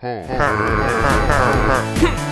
哼哼哼哼哼哼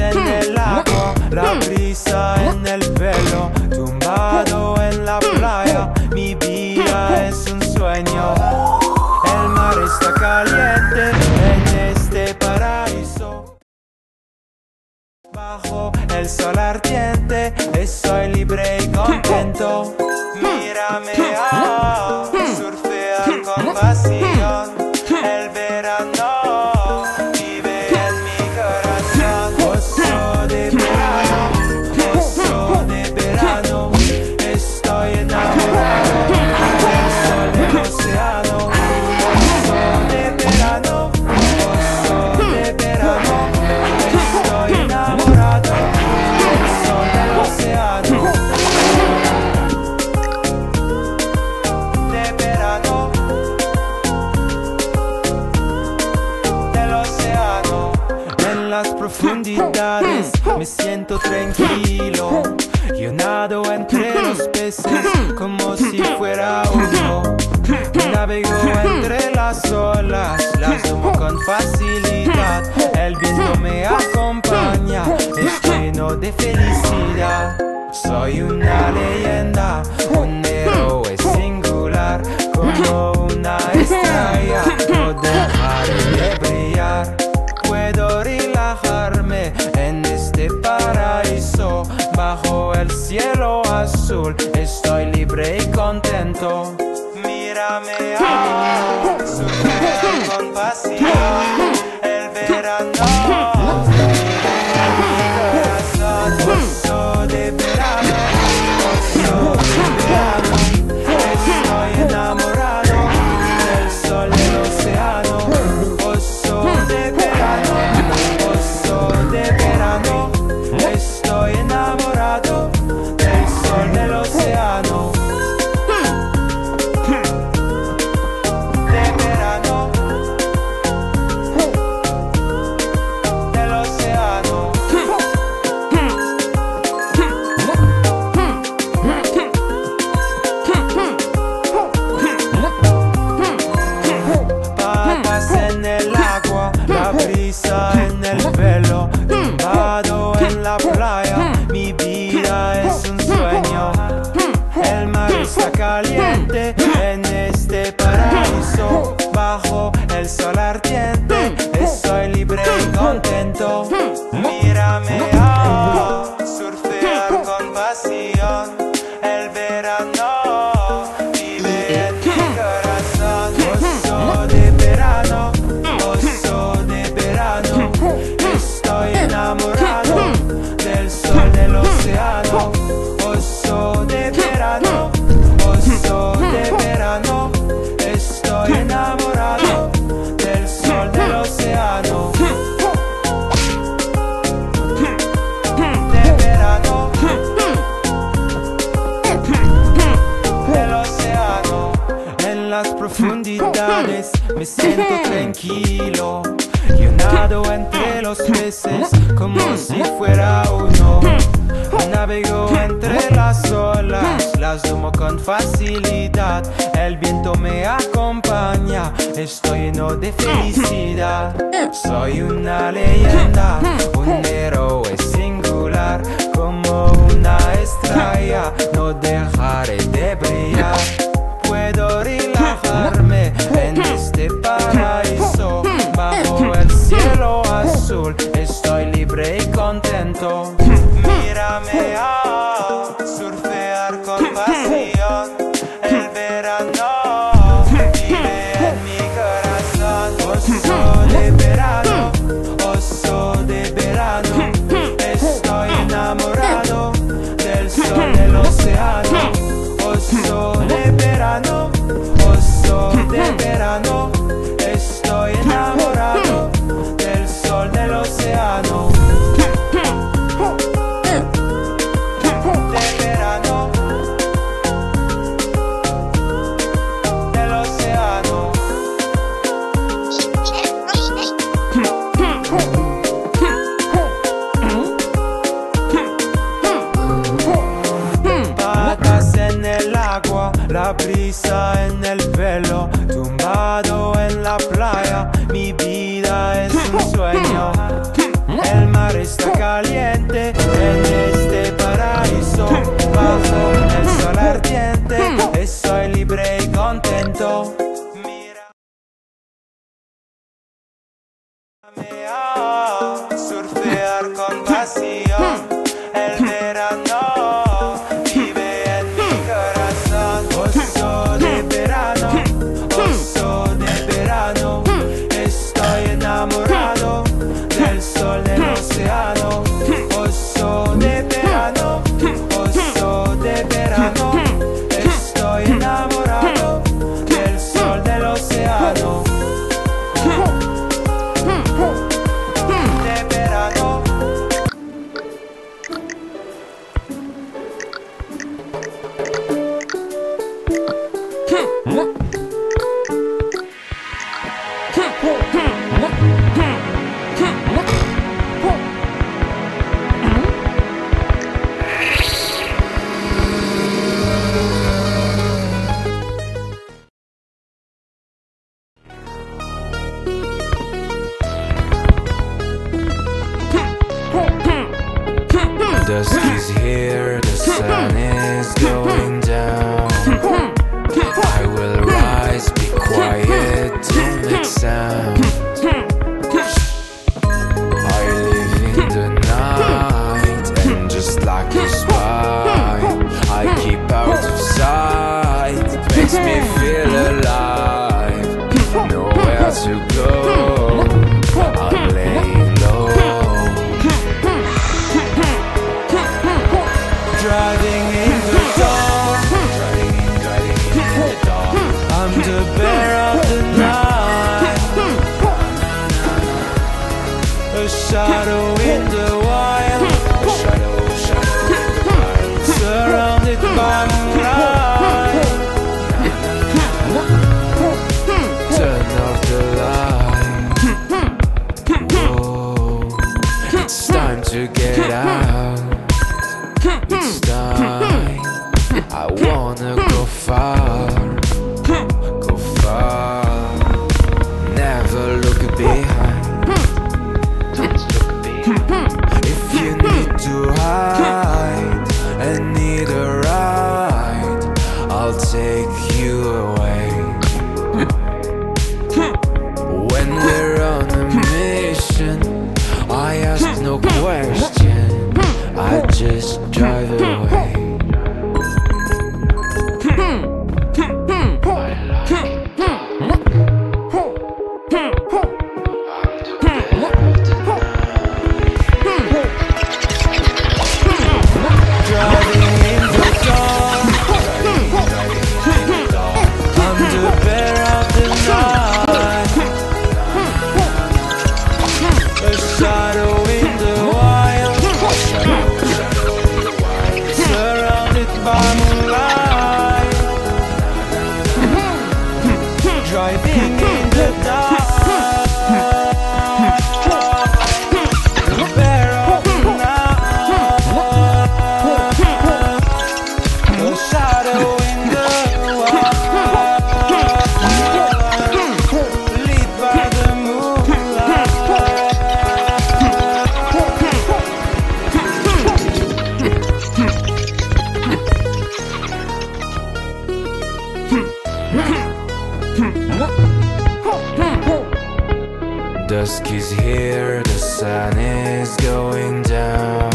en el agua, la brisa en el pelo, tumbado en la playa, mi vida es un sueño. El mar está caliente en este paraíso. Bajo el sol ardiente, estoy libre y contento. Mírame ah, surfear con pasión. Tranquilo. Yo nado entre los peces como si fuera uno. Navego entre las olas, las tomo con facilidad. El viento me acompaña, es lleno de felicidad. Soy una leyenda, un héroe singular, como el cielo azul. Estoy libre y contento. Mírame ah, surfear con pasión. La me siento tranquilo. Yo nado entre los peces como si fuera uno. Navego entre las olas, las tomo con facilidad. El viento me acompaña, estoy lleno de felicidad. Soy una leyenda, un héroe singular, como una estrella. No dejaré de brillar. Estoy libre y contento. en este paraíso bajo el sol ardiente. Hmm. Estoy libre y contento. a look behind. If you need to hide and need a ride I'll take you away. When we're on a mission I ask no question I just drive away dusk is here, the sun is going down.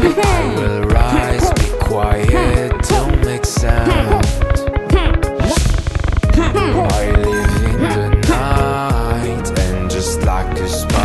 I will rise, be quiet, don't make sound. I live in the night, and just like a spy,